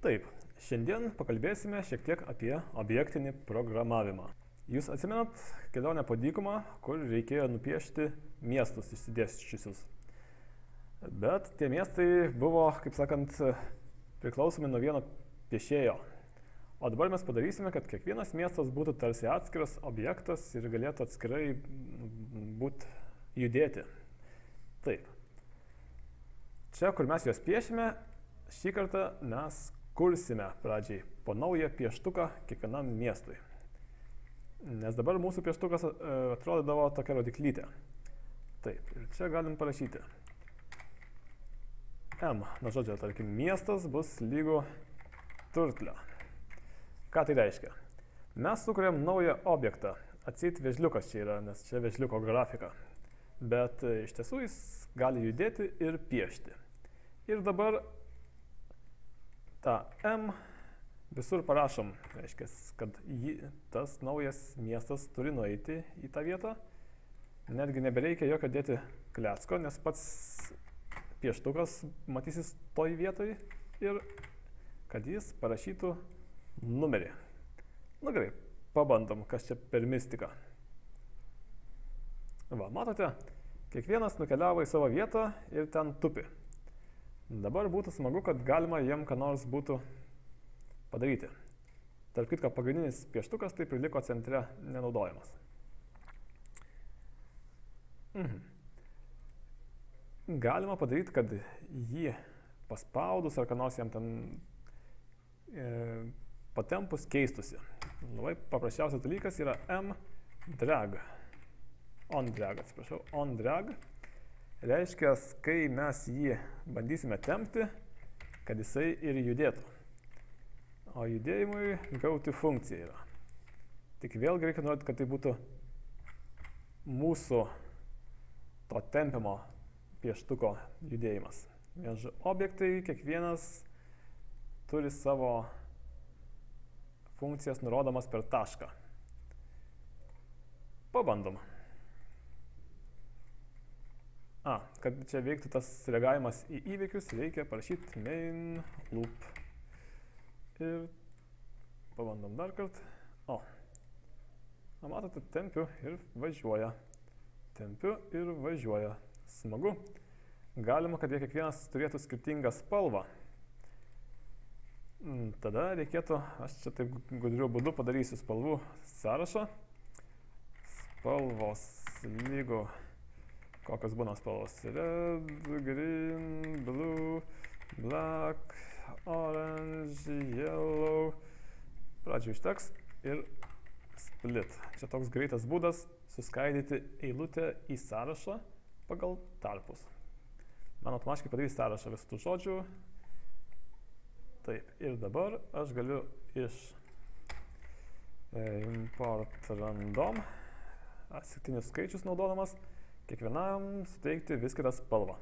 Taip, šiandien pakalbėsime šiek tiek apie objektinį programavimą. Jūs atsimenat kelionę po dykumą, kur reikėjo nupiešti miestus išsidėščiusius. Bet tie miestai buvo, kaip sakant, priklausomi nuo vieno piešėjo. O dabar mes padarysime, kad kiekvienas miestas būtų tarsi atskiras objektas ir galėtų atskirai būti judėti. Taip. Čia, kur mes juos piešime, šį kartą mes kursime pradžiai po naują pieštuką kiekvienam miestui. Nes dabar mūsų pieštukas e, atrodydavo tokia rodiklytė. Taip, ir čia galim parašyti. M, na žodžiu, tarkim, miestas bus lygu turtlio. Ką tai reiškia? Mes sukūrėm naują objektą. Atsit vežliukas čia yra, nes čia vežliuko grafika. Bet e, iš tiesų jis gali judėti ir piešti. Ir dabar tą M visur parašom, reiškia, kad jį, tas naujas miestas turi nueiti į tą vietą. Netgi nebereikia jokio dėti klecko, nes pats pieštukas matysis toj vietoj ir kad jis parašytų numerį. Na gerai, pabandom, kas čia per mistiką. Va, matote, kiekvienas nukeliavo į savo vietą ir ten tupi. Dabar būtų smagu, kad galima jiem ką nors būtų padaryti. Tarp kitko, pagrindinis pieštukas taip ir liko centre nenaudojamas. Mhm. Galima padaryti, kad jį paspaudus ar ką nors jam ten e, patempus keistusi. Labai paprasčiausias dalykas yra M drag. On drag, atsiprašau, on drag reiškia, kai mes jį bandysime tempti, kad jisai ir judėtų. O judėjimui gauti funkcija yra. Tik vėlgi reikia nurodyti, kad tai būtų mūsų to tempimo pieštuko judėjimas. Nes objektai kiekvienas turi savo funkcijas nurodomas per tašką. Pabandom. A, kad čia veiktų tas reagavimas į įvykius, reikia parašyti main loop. Ir pabandom dar kartą. O. Na, matote, tempiu ir važiuoja. Tempiu ir važiuoja. Smagu. Galima, kad jie kiekvienas turėtų skirtingą spalvą. Mm, tada reikėtų, aš čia taip gudriu būdu padarysiu spalvų sąrašą. Spalvos lygu Kokios būna spalvos? Red, green, blue, black, orange, yellow. Pradžiui užteks ir split. Čia toks greitas būdas suskaidyti eilutę į sąrašą pagal tarpus. Man automatiškai padarys sąrašą visų tų žodžių. Taip, ir dabar aš galiu iš e, import random atsitiktinius skaičius naudodamas kiekvienam suteikti vis kitą spalvą.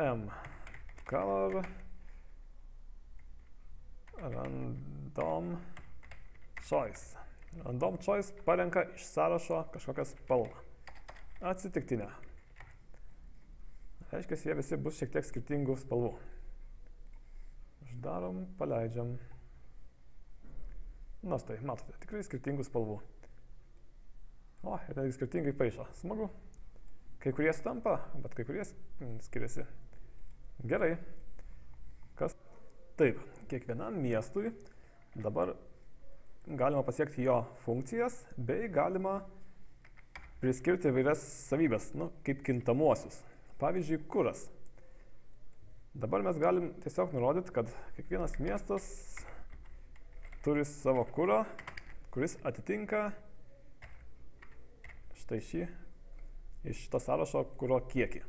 M. Color. Random choice. Random choice parenka iš sąrašo kažkokią spalvą. Atsitiktinę. Reiškia, jie visi bus šiek tiek skirtingų spalvų. Uždarom, paleidžiam. Na, štai, matote, tikrai skirtingų spalvų. O, ir netgi skirtingai paaišo. Smagu. Kai kurie sutampa, bet kai kurie skiriasi. Gerai. Kas? Taip, kiekvienam miestui dabar galima pasiekti jo funkcijas, bei galima priskirti įvairias savybės, nu, kaip kintamuosius. Pavyzdžiui, kuras. Dabar mes galim tiesiog nurodyti, kad kiekvienas miestas turi savo kurą, kuris atitinka štai šį iš šito sąrašo kuro kiekį.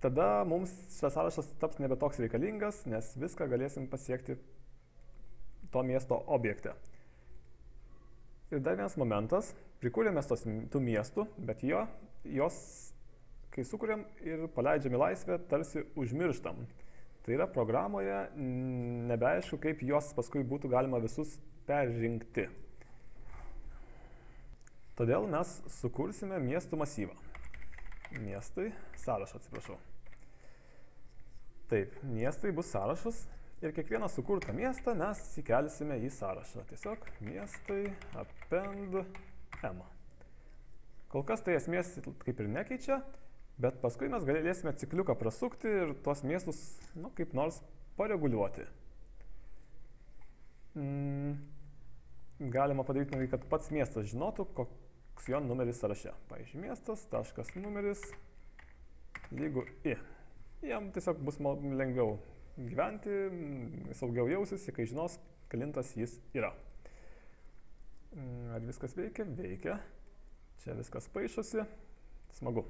Tada mums šitas sąrašas taps nebe toks reikalingas, nes viską galėsim pasiekti to miesto objekte. Ir dar vienas momentas, prikūrėme tos, tų miestų, bet jo, jos, kai sukūrėm ir paleidžiam į laisvę, tarsi užmirštam. Tai yra programoje nebeaišku, kaip juos paskui būtų galima visus perrinkti. Todėl mes sukursime miestų masyvą. Miestai, sąrašą atsiprašau. Taip, miestai bus sąrašas ir kiekvieną sukurtą miestą mes įkelsime į sąrašą. Tiesiog miestai append m. Kol kas tai esmės kaip ir nekeičia, bet paskui mes galėsime cikliuką prasukti ir tuos miestus nu, kaip nors pareguliuoti. Mm, galima padaryti, kad pats miestas žinotų, koks jo numeris sąraše. Pavyzdžiui, miestas, taškas numeris, lygu i. Jam tiesiog bus lengviau gyventi, saugiau jausis, kai žinos, kalintas jis yra. Ar viskas veikia? Veikia. Čia viskas paaišosi. Smagu.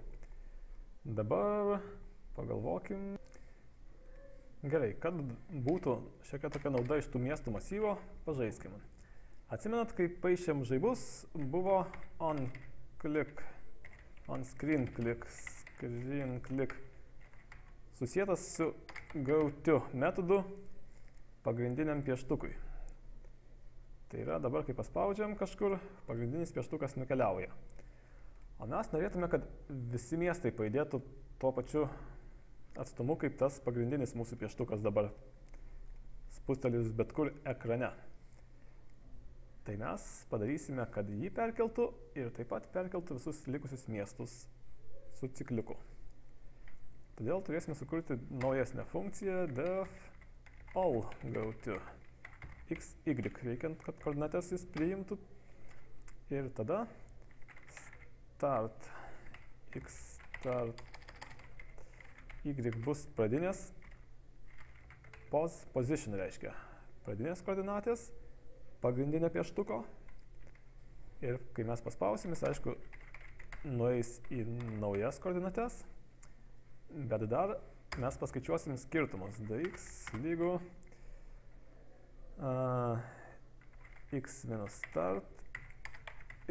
Dabar pagalvokim. Gerai, kad būtų šiek tiek tokia nauda iš tų miestų masyvo, pažaiskim. Atsimenat, kai paaišėm žaibus, buvo on click, on screen click, screen click, susijęs su go-to metodu pagrindiniam pieštukui. Tai yra dabar, kai paspaudžiam kažkur, pagrindinis pieštukas nukeliauja. O mes norėtume, kad visi miestai pajudėtų tuo pačiu atstumu kaip tas pagrindinis mūsų pieštukas dabar spustelėjus bet kur ekrane. Tai mes padarysime, kad jį perkeltų ir taip pat perkeltų visus likusius miestus su cikliuku. Todėl turėsime sukurti naujesnę funkciją def all to x, y, reikiant, kad koordinates jis priimtų. Ir tada start x start y bus pradinės pos, position reiškia pradinės koordinatės, pagrindinė pieštuko ir kai mes paspausim, jis aišku nueis į naujas koordinates, bet dar mes paskaičiuosim skirtumus. dx lygu uh, x minus start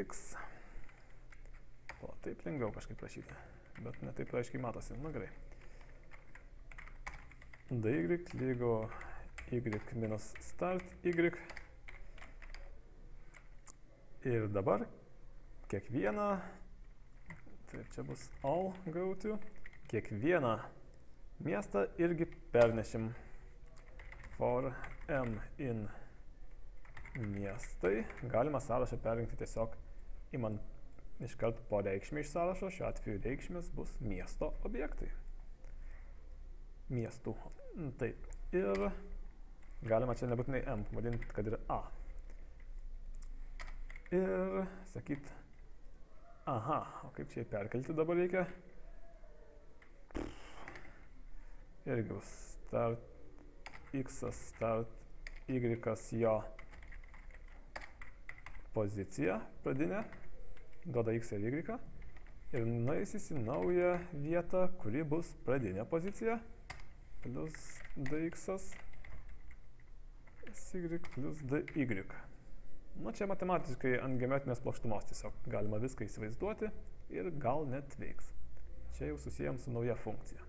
x. O, taip lengviau kažkaip rašyti, bet netaip aiškiai matosi. Na gerai dy lygu y minus start y. Ir dabar kiekvieną, taip čia bus all to, kiekvieną miestą irgi pernešim for m in miestai. Galima sąrašą perinkti tiesiog įmant iškart po reikšmę iš sąrašo, šiuo atveju reikšmės bus miesto objektai miestų. Taip. Ir galima čia nebūtinai M vadinti, kad ir A. Ir sakyt, aha, o kaip čia perkelti dabar reikia? Irgi start X, start Y jo pozicija pradinė, duoda X ir Y. Ir nueisis į naują vietą, kuri bus pradinė pozicija plus dx sy plus dy. Nu, čia matematiškai ant geometrinės plokštumos tiesiog galima viską įsivaizduoti ir gal net veiks. Čia jau susijęm su nauja funkcija.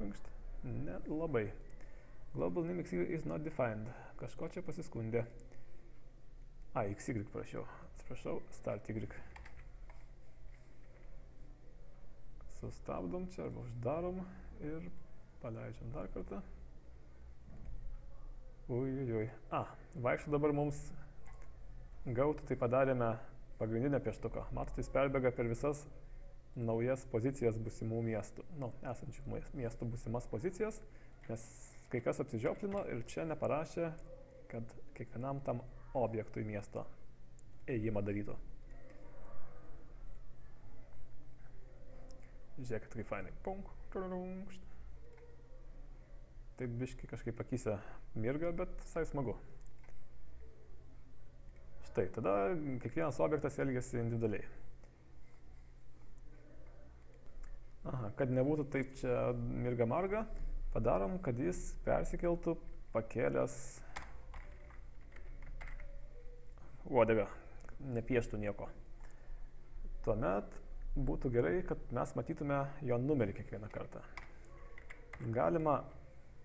Pankšt. Net labai. Global name xy is not defined. Kažko čia pasiskundė. A, xy prašiau. Atsiprašau, start y. sustabdom čia arba uždarom ir paleidžiam dar kartą. Uiuiui. A, vaikščiu dabar mums gautų, tai padarėme pagrindinę pieštuką. Matote, jis perbėga per visas naujas pozicijas busimų miestų, nu, esančių miestų busimas pozicijas, nes kai kas apsidžioplino ir čia neparašė, kad kiekvienam tam objektui miesto ėjimą darytų. Žiūrėkit, kaip fainai. Punk, Taip biški kažkaip akise mirga, bet visai smagu. Štai, tada kiekvienas objektas elgesi individualiai. Aha, kad nebūtų taip čia mirga marga, padarom, kad jis persikeltų pakėlęs uodegą, nepieštų nieko. Tuomet būtų gerai, kad mes matytume jo numerį kiekvieną kartą. Galima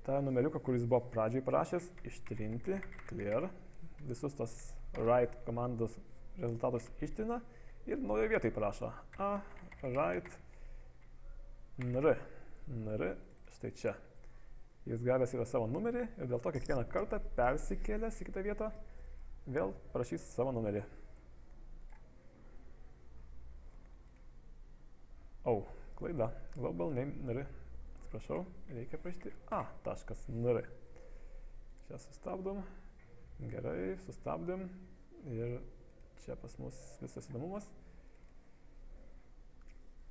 tą numeriuką, kuris buvo pradžiai parašęs, ištrinti, clear, visus tos write komandos rezultatus ištrina ir naujo vietai parašo a write nr. nr, štai čia. Jis gavęs yra savo numerį ir dėl to kiekvieną kartą persikėlęs į kitą vietą vėl parašys savo numerį. O, oh, klaida. Global name nr. Atsiprašau, reikia parašyti a taškas nr. Čia sustabdom. Gerai, sustabdėm. Ir čia pas mus visas įdomumas.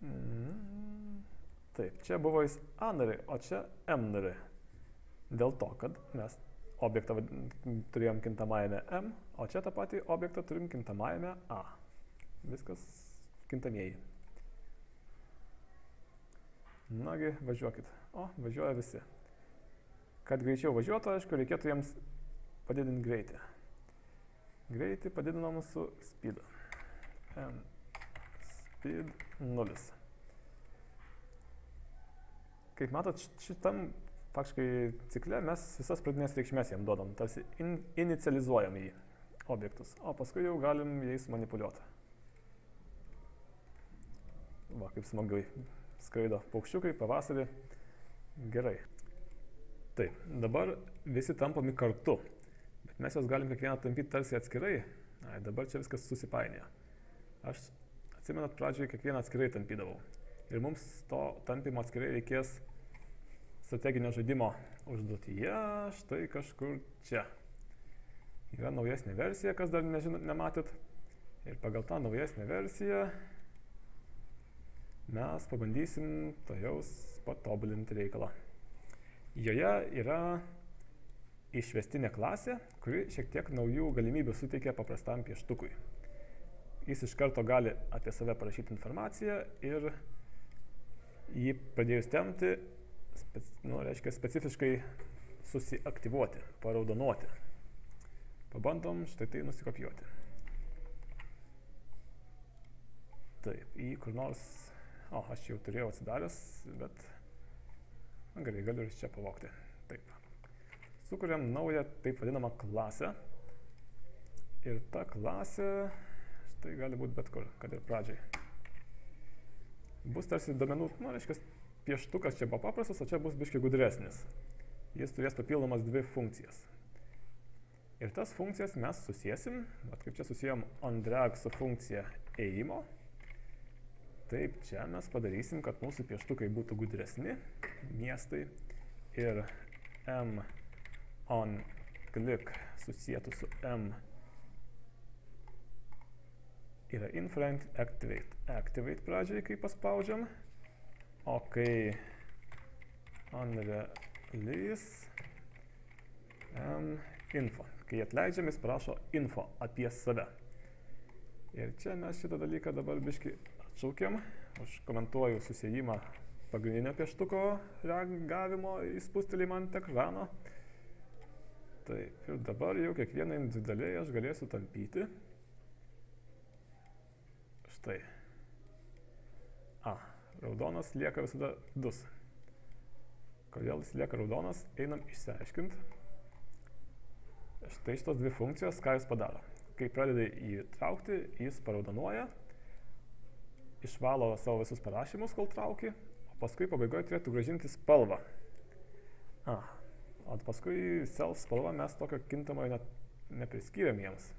Mm. Taip, čia buvo jis A nariai, o čia M nariai. Dėl to, kad mes objektą turėjom kintamajame M, o čia tą patį objektą turim kintamajame A. Viskas kintamieji. Nagi, važiuokit. O, važiuoja visi. Kad greičiau važiuotų, aišku, reikėtų jiems padidinti greitį. Greitį padidinam su speedu. M speed 0. Kaip matot, šitam faktiškai cikle mes visas pradinės reikšmės jam duodam, tarsi in, inicializuojam į objektus, o paskui jau galim jais manipuliuoti. Va, kaip smagiai skraido paukščiukai pavasarį. Gerai. Taip, dabar visi tampami kartu, bet mes juos galim kiekvieną tampyti tarsi atskirai. Ai, dabar čia viskas susipainėja. Aš Atsimenat, pradžioje kiekvieną atskirai tampydavau. Ir mums to tampimo atskirai reikės strateginio žaidimo užduotyje, štai kažkur čia. Yra naujesnė versija, kas dar nežinot, nematėt. Ir pagal tą naujesnę versiją mes pabandysim to jaus patobulinti reikalą. Joje yra išvestinė klasė, kuri šiek tiek naujų galimybių suteikia paprastam pieštukui jis iš karto gali apie save parašyti informaciją ir jį pradėjus temti, spec, nu, reiškia specifiškai susiaktyvuoti, paraudonuoti. Pabandom štai tai nusikopijuoti. Taip, į kur nors, o, aš jau turėjau atsidaręs, bet na, gerai, galiu ir čia pavokti. Taip. Sukuriam naują taip vadinamą klasę. Ir ta klasė Tai gali būti bet kur, kad ir pradžiai. Bus tarsi domenų, nu, reiškia, pieštukas čia buvo paprastas, o čia bus biškiai gudresnis. Jis turės papildomas dvi funkcijas. Ir tas funkcijas mes susiesim, vat kaip čia susijom onDrag su funkcija ėjimo. Taip, čia mes padarysim, kad mūsų pieštukai būtų gudresni, miestai ir m on click susijętų su m yra inferent activate. Activate pradžiai, kai paspaudžiam, o kai unrelease um, info. Kai atleidžiam, jis prašo info apie save. Ir čia mes šitą dalyką dabar biški atšaukiam, užkomentuoju susijimą pagrindinio pieštuko reagavimo įspūstelėjimą ant ekrano. Taip, ir dabar jau kiekvieną individualiai aš galėsiu tampyti. Štai. A, raudonas lieka visada 2. Kodėl jis lieka raudonas, einam išsiaiškinti. Štai šitos dvi funkcijos, ką jis padaro. Kai pradeda jį traukti, jis paraudonuoja, išvalo savo visus parašymus, kol trauki, o paskui pabaigoje turėtų gražinti spalvą. A, o paskui self spalvą mes tokio kintamojo net nepriskyrėm jiems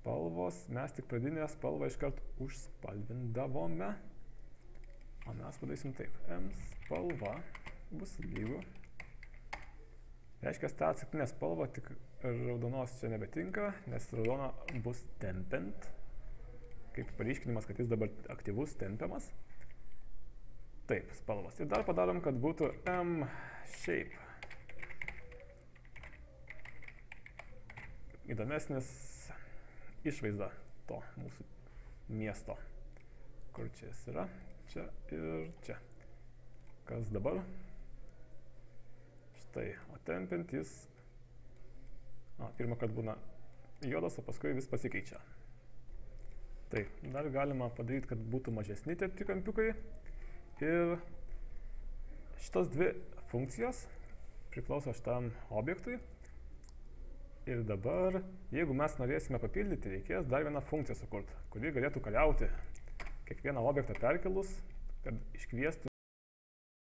spalvos, mes tik pradinę spalvą iškart užspalvindavome. O mes padarysim taip. M spalva bus lygu. Reiškia, ta atsiktinė spalva tik raudonos čia nebetinka, nes raudona bus tempiant. Kaip pareiškinimas, kad jis dabar aktyvus tempiamas. Taip, spalvas. Ir dar padarom, kad būtų M shape. Įdomesnis išvaizda to mūsų miesto. Kur čia jis yra? Čia ir čia. Kas dabar? Štai, o tempiant jis, a, pirmą kartą būna juodas, o paskui vis pasikeičia. Taip, dar galima padaryti, kad būtų mažesni tie trikampiukai. Ir šitos dvi funkcijos priklauso šitam objektui. Ir dabar, jeigu mes norėsime papildyti, reikės dar vieną funkciją sukurti, kuri galėtų kariauti kiekvieną objektą perkelus, kad iškviestų